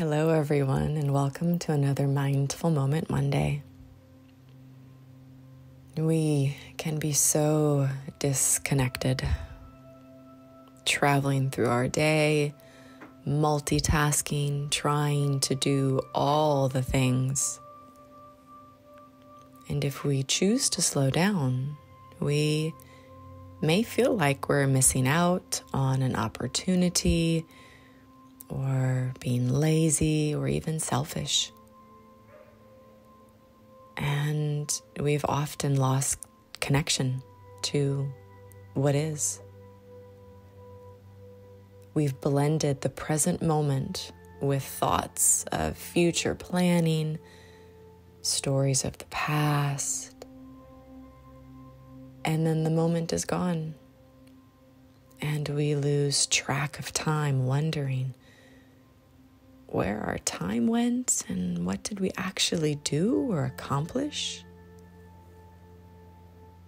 Hello, everyone, and welcome to another Mindful Moment Monday. We can be so disconnected, traveling through our day, multitasking, trying to do all the things. And if we choose to slow down, we may feel like we're missing out on an opportunity or being lazy or even selfish. And we've often lost connection to what is. We've blended the present moment with thoughts of future planning, stories of the past, and then the moment is gone. And we lose track of time wondering where our time went and what did we actually do or accomplish.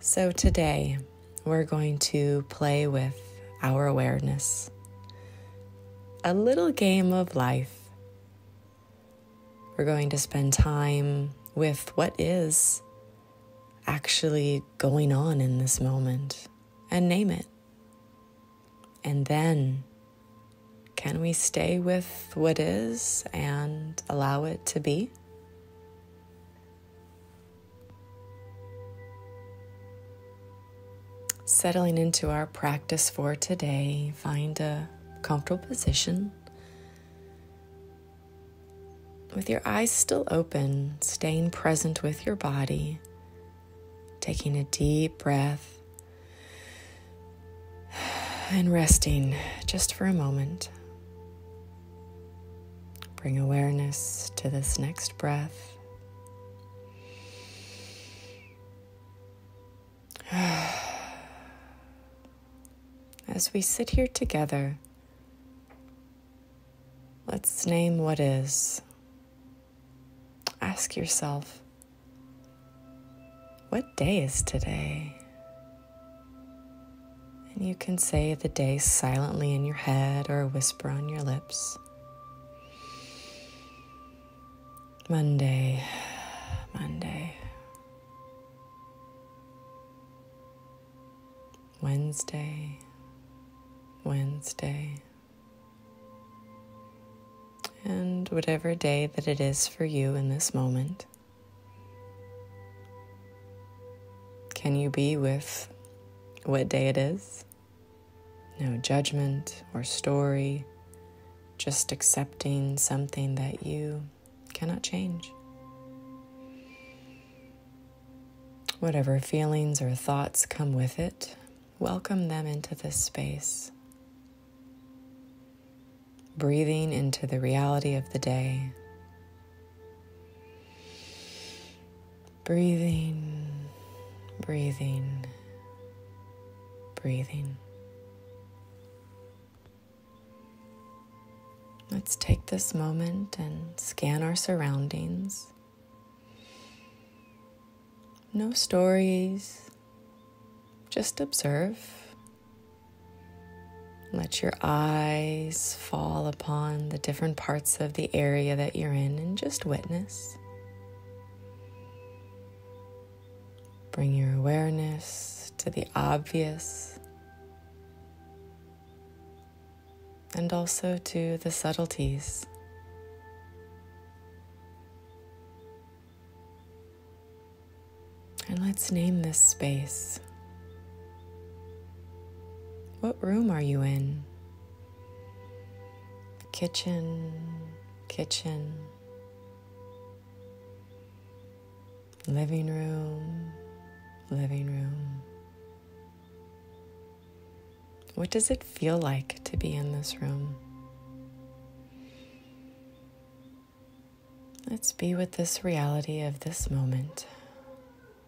So today, we're going to play with our awareness. A little game of life. We're going to spend time with what is actually going on in this moment and name it. And then can we stay with what is and allow it to be? Settling into our practice for today, find a comfortable position. With your eyes still open, staying present with your body, taking a deep breath and resting just for a moment. Bring awareness to this next breath. As we sit here together, let's name what is. Ask yourself, what day is today? And you can say the day silently in your head or whisper on your lips. Monday, Monday, Wednesday, Wednesday, and whatever day that it is for you in this moment. Can you be with what day it is? No judgment or story, just accepting something that you cannot change. Whatever feelings or thoughts come with it, welcome them into this space. Breathing into the reality of the day. Breathing, breathing, breathing. Let's take this moment and scan our surroundings. No stories, just observe. Let your eyes fall upon the different parts of the area that you're in and just witness. Bring your awareness to the obvious and also to the subtleties. And let's name this space. What room are you in? Kitchen, kitchen, living room, living room. What does it feel like to be in this room? Let's be with this reality of this moment,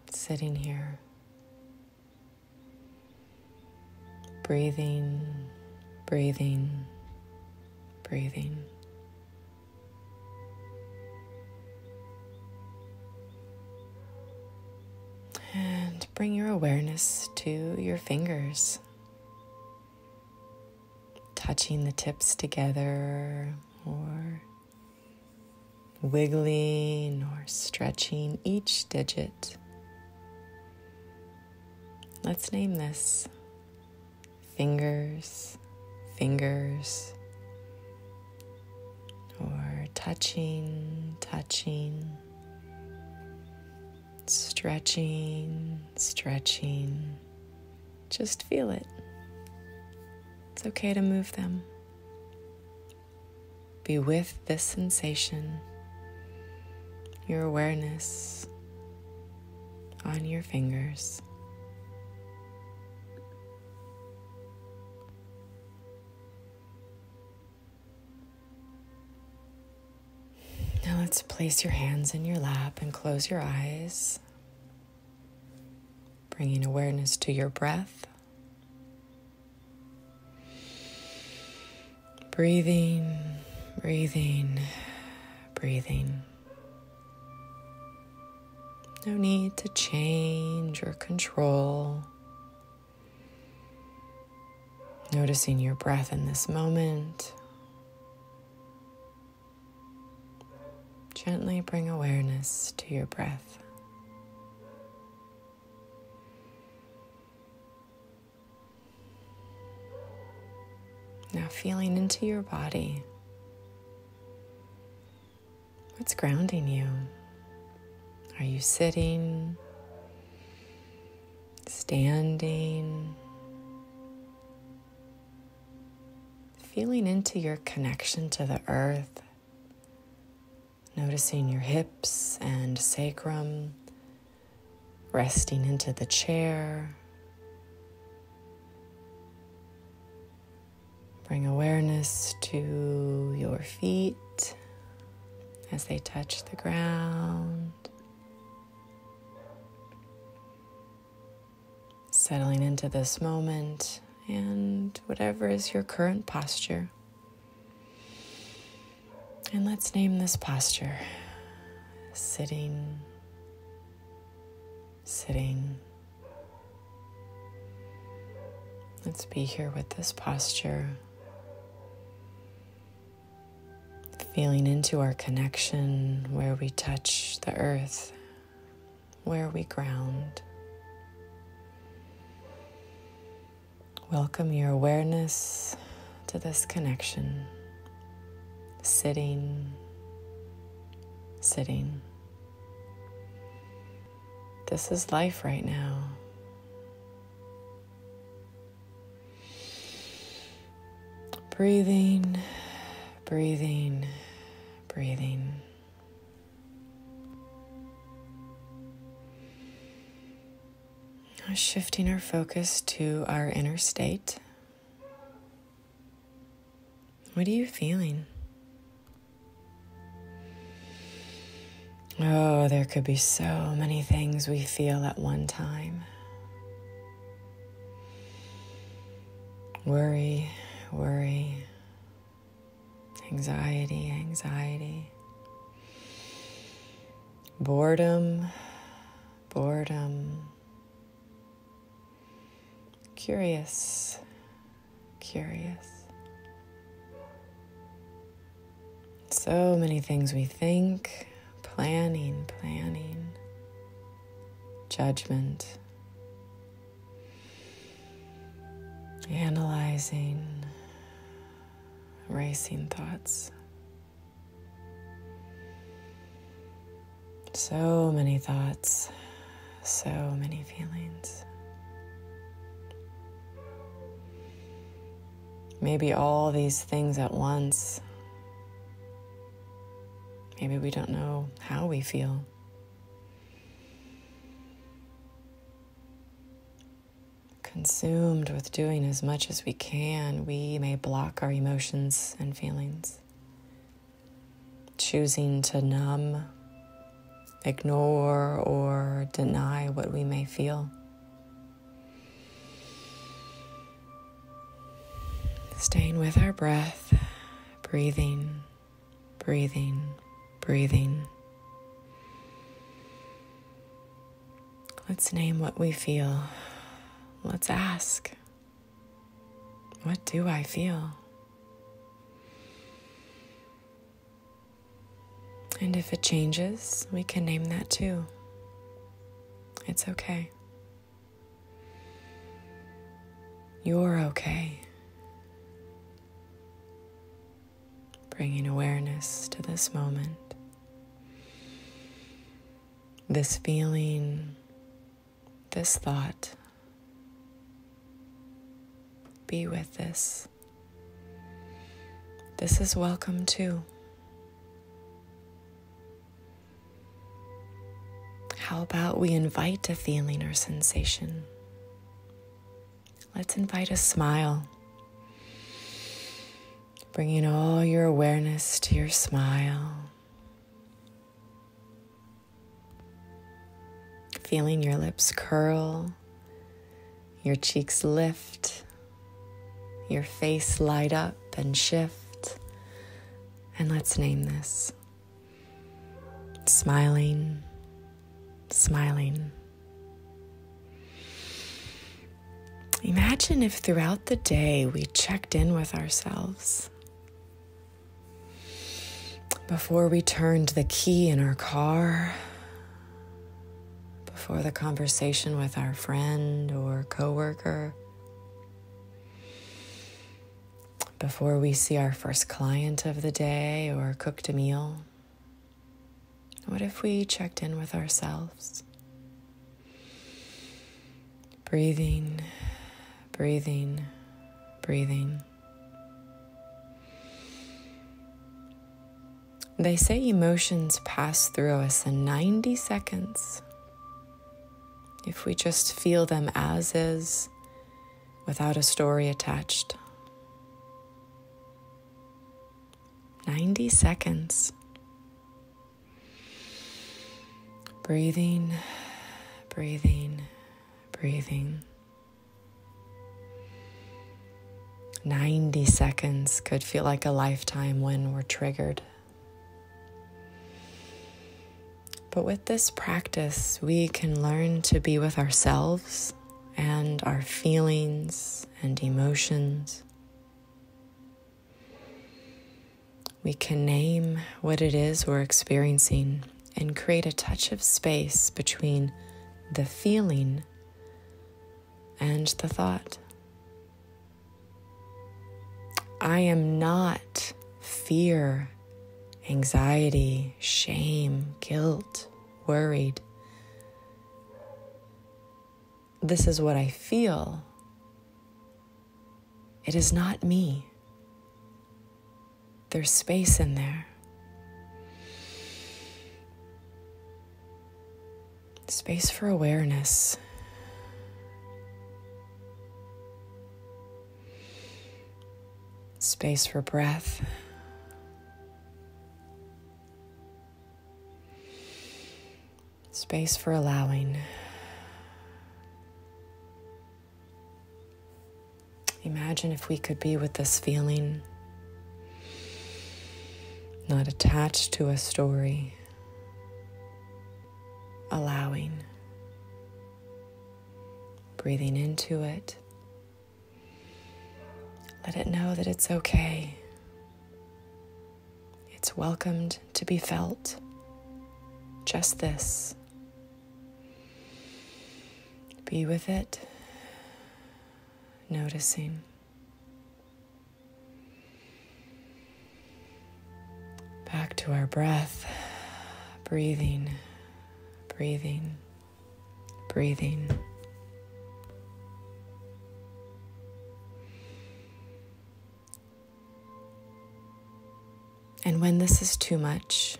sitting here, breathing, breathing, breathing. And bring your awareness to your fingers touching the tips together or wiggling or stretching each digit. Let's name this fingers, fingers, or touching, touching, stretching, stretching. Just feel it. It's okay to move them. Be with this sensation, your awareness on your fingers. Now let's place your hands in your lap and close your eyes, bringing awareness to your breath. Breathing, breathing, breathing. No need to change or control. Noticing your breath in this moment. Gently bring awareness to your breath. Now, feeling into your body. What's grounding you? Are you sitting, standing? Feeling into your connection to the earth Noticing your hips and sacrum resting into the chair. Bring awareness to your feet as they touch the ground. Settling into this moment and whatever is your current posture. And let's name this posture sitting, sitting. Let's be here with this posture, feeling into our connection where we touch the earth, where we ground. Welcome your awareness to this connection sitting, sitting. This is life right now. Breathing, breathing, breathing. Now Shifting our focus to our inner state. What are you feeling? Oh, there could be so many things we feel at one time. Worry, worry, anxiety, anxiety, boredom, boredom, curious, curious. So many things we think planning, planning, judgment, analyzing, racing thoughts. So many thoughts, so many feelings. Maybe all these things at once Maybe we don't know how we feel. Consumed with doing as much as we can, we may block our emotions and feelings. Choosing to numb, ignore, or deny what we may feel. Staying with our breath, breathing, breathing, breathing. Let's name what we feel. Let's ask, What do I feel? And if it changes, we can name that too. It's okay. You're okay. Bringing awareness to this moment. This feeling, this thought. Be with this. This is welcome too. How about we invite a feeling or sensation? Let's invite a smile. Bringing all your awareness to your smile. Feeling your lips curl, your cheeks lift, your face light up and shift. And let's name this smiling smiling. Imagine if throughout the day we checked in with ourselves. Before we turned the key in our car, before the conversation with our friend or coworker, before we see our first client of the day or cooked a meal. What if we checked in with ourselves? Breathing, breathing, breathing. They say emotions pass through us in 90 seconds. If we just feel them as is, without a story attached. 90 seconds. Breathing, breathing, breathing. 90 seconds could feel like a lifetime when we're triggered. But with this practice, we can learn to be with ourselves and our feelings and emotions. We can name what it is we're experiencing and create a touch of space between the feeling and the thought. I am not fear, anxiety, shame, guilt, worried. This is what I feel. It is not me. There's space in there. Space for awareness. Space for breath. Space for allowing. Imagine if we could be with this feeling, not attached to a story allowing, breathing into it. Let it know that it's okay. It's welcomed to be felt. Just this. Be with it, noticing. Back to our breath, breathing. Breathing, breathing. And when this is too much,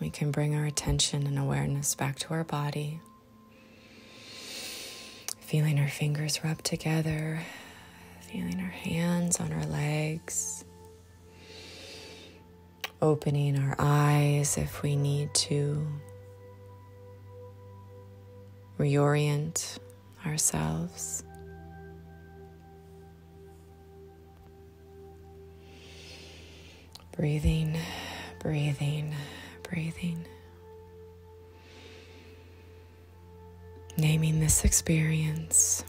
we can bring our attention and awareness back to our body, feeling our fingers rub together, feeling our hands on our legs, opening our eyes if we need to reorient ourselves. Breathing, breathing, breathing. Naming this experience.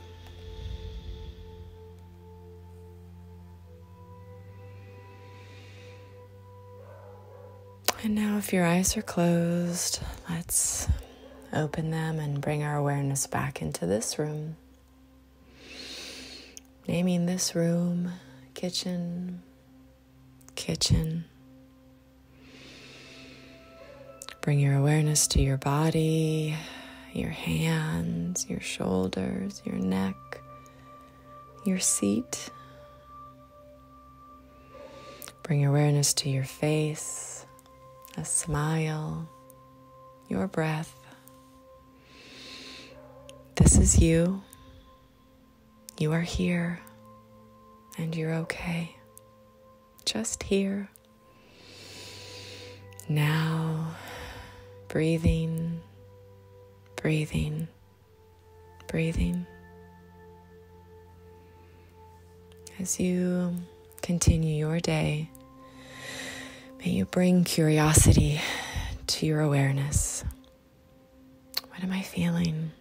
And now, if your eyes are closed, let's open them and bring our awareness back into this room. Naming this room kitchen, kitchen. Bring your awareness to your body, your hands, your shoulders, your neck, your seat. Bring awareness to your face, a smile, your breath. This is you. You are here and you're okay. Just here. Now, breathing, breathing, breathing. As you continue your day, may you bring curiosity to your awareness. What am I feeling?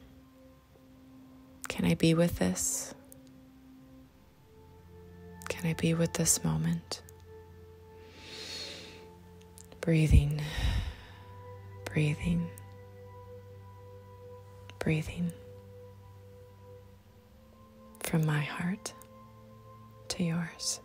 Can I be with this? Can I be with this moment? Breathing, breathing, breathing from my heart to yours.